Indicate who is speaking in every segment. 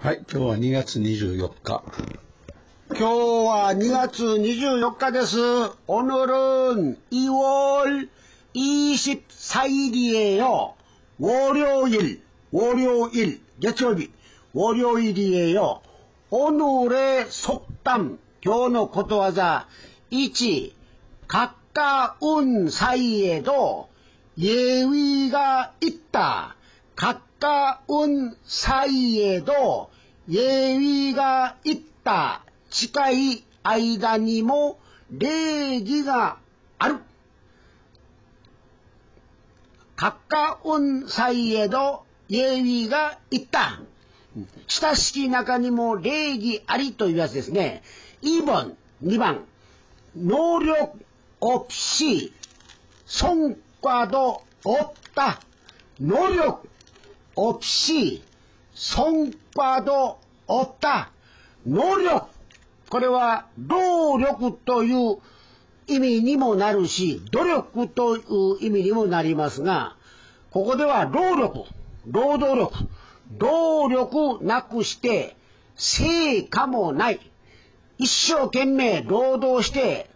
Speaker 1: はい、今日は2月24日。
Speaker 2: 今日は2月24日です. 오늘은 2월 24일이에요. 월요일, 월요일, 月曜日, 월요일이에요. 오늘의 속담, 교노 고도하자, 1. 가까운 사이에도 예의가 있다. 가 까운 사이에도 예의가 있다. 近い間にも礼儀がある。가까운 사이에도 예의가 있다. 親しき中にも礼儀ありというやつですね。2번、2番。能力 없이 성과도 없다. 노력 없이 성과도 없다. 노력 これは労力という意味にもなるし、努力という意味にもなりますが、ここでは労力、労働力、労力なくして成果もない。一生懸命労働して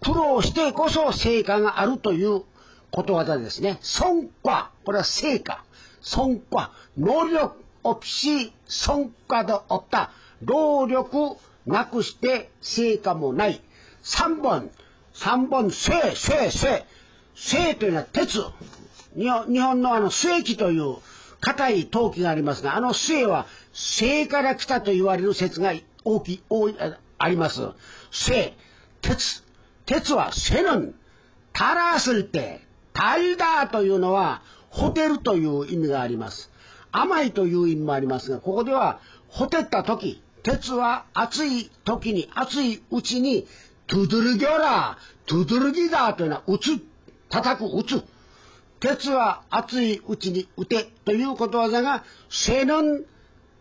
Speaker 2: 苦労してこそ成果があるということわざですね。損果、これは成果。 損果、能力없이성과도없다労力なくして成果もない。3本、3本、生、生、生。生というのは鉄。日本のあの、末木という硬い陶器がありますが、あの末は生から来たと言われる説が大きい、多い、あります。生、鉄。鉄はセヌン。タラスルテ。タイダーというのは、 ホテルという意味があります。甘いという意味もありますが、ここでは、ほてった時、鉄は熱い時に、熱いうちに、トゥドゥルギョラー、トゥドゥルギダーというのは、撃つ、叩く、撃つ。鉄は熱いうちに撃てということわざが、セヌン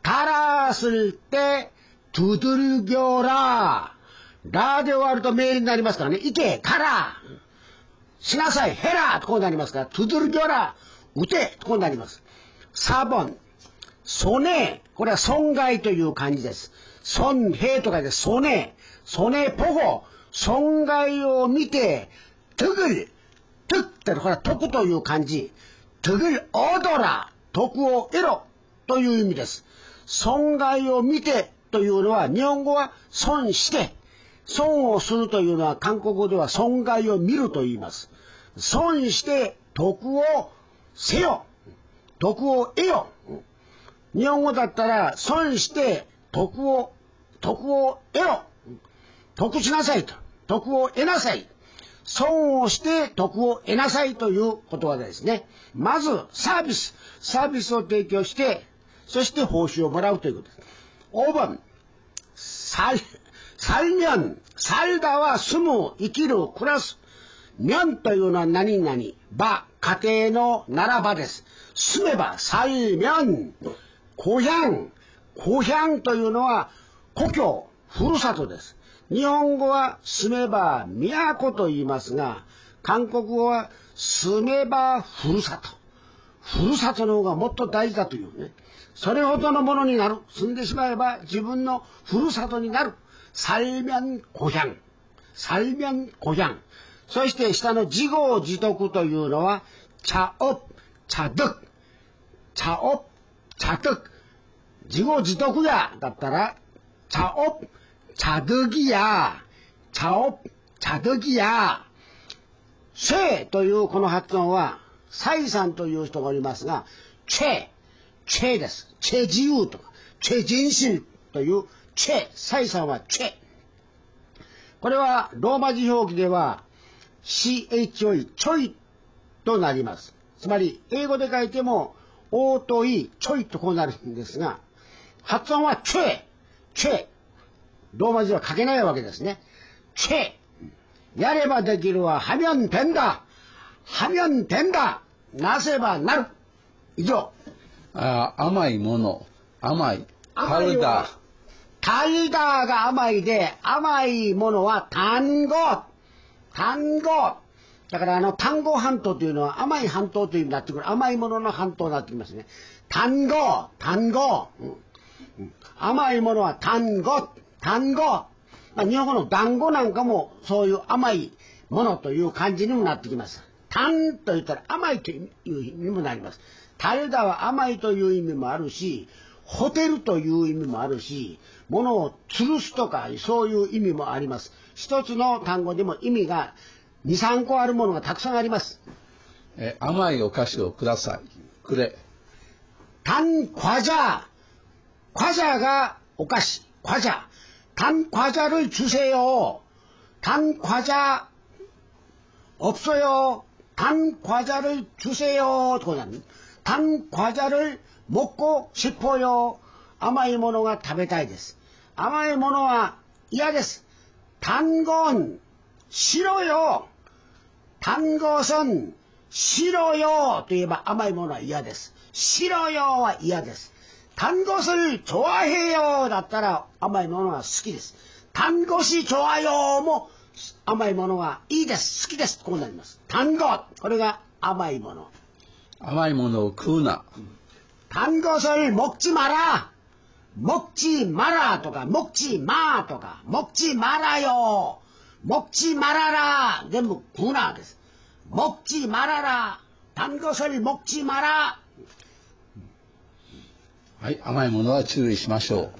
Speaker 2: タラースルテ、トゥドゥルギョラー。ラーで終わると命令になりますからね。行け、カラー。しなさい、ヘラーとこうなりますから、トゥドゥルギョラー、撃てとこうなります。サボン、ソネこれは損害という漢字です。損兵とかでソネソネポゴ、損害を見て、トゥグル、トゥってこれは徳という漢字。トゥグル、オドラ、徳を得ろという意味です。損害を見てというのは、日本語は損して、損をするというのは韓国語では損害を見ると言います。損して徳をせよ。得を得よ、日本語だったら損して徳を徳を得ろ。得しなさいと。徳を得なさい。損をして徳を得なさいという言葉ですね。まずサービス。サービスを提供してそして報酬をもらうということです。5番。살살면살다は住む生きる暮らす。면というのは何々。場家庭のならばです。住めば、살면 고향고향というのは故郷、ふるさとです。日本語は住めば都と言いますが、韓国語は住めばふるさと。ふるさとの方がもっと大事だというね。それほどのものになる。住んでしまえば自分のふるさとになる。살면고향살면고향 そして下の自業自得というのは、茶ゃ、茶っ。茶ゃ、茶く。自業自得や、だったら、茶ゃ、茶得や、茶ゃ、茶得や、せというこの発音は、蔡さんという人がおりますが、チェ、チェです。チェ自由とか、チェ人心という、チェ、蔡さんはチェ。これはローマ字表記では、CHOI、ちょいとなります。つまり、英語で書いてもおとい、ちょいとこうなるんですが、発音はチェチェローマ字は書けないわけですね。チェやればできるは、はみょんてんだ。はみょんてんだ。なせばなる。以上。
Speaker 1: あ甘いもの、甘い、パウダー。
Speaker 2: タイダーが甘いで、甘いものは単語単語だからあの単語半島というのは甘い半島という意味になってくる。甘いものの半島になってきますね。単語、単語。甘いものは単語、単語。まあ、日本語の団子なんかもそういう甘いものという感じにもなってきます。単と言ったら甘いという意味にもなります。種田は甘いという意味もあるし、ホテルという意味もあるし、物を吊るすとかそういう意味もあります。一つの単語でも意味が2、3個あるものがたくさんあります。
Speaker 1: え甘いお菓子をください。くれ。
Speaker 2: 단과자과자가お菓子과자단과자를주세요단과자없어요단과자를주세요단과자를 木工尻尾用甘いものが食べたいです。甘いものは嫌です。単言白よ。単語損白よ。といえば甘いものは嫌です。白よは嫌です。単語水調和平よだったら甘いものは好きです。単語し調和よも甘いものはいいです。好きです。こうなります。単語。これが甘いもの。
Speaker 1: 甘いものを食うな、うん
Speaker 2: 단것을먹지마라먹지마라とか먹지마とか먹지말아요먹지말아라全部食うなです。먹지말아라단것을먹지마라
Speaker 1: はい、甘いものは注意しましょう。はい。